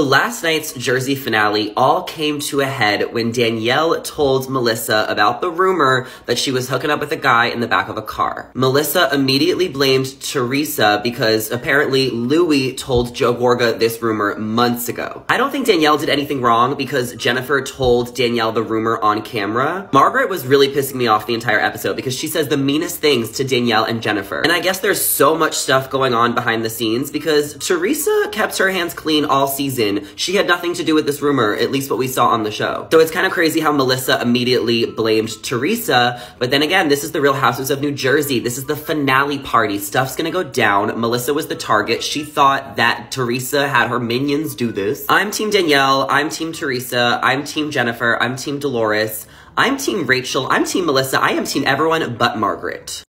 Last night's Jersey finale all came to a head when Danielle told Melissa about the rumor that she was hooking up with a guy in the back of a car. Melissa immediately blamed Teresa because apparently Louis told Joe Gorga this rumor months ago. I don't think Danielle did anything wrong because Jennifer told Danielle the rumor on camera. Margaret was really pissing me off the entire episode because she says the meanest things to Danielle and Jennifer. And I guess there's so much stuff going on behind the scenes because Teresa kept her hands clean all season she had nothing to do with this rumor, at least what we saw on the show. So it's kind of crazy how Melissa immediately blamed Teresa, but then again, this is the Real Houses of New Jersey. This is the finale party. Stuff's gonna go down. Melissa was the target. She thought that Teresa had her minions do this. I'm Team Danielle. I'm Team Teresa. I'm Team Jennifer. I'm Team Dolores. I'm Team Rachel. I'm Team Melissa. I am Team everyone but Margaret.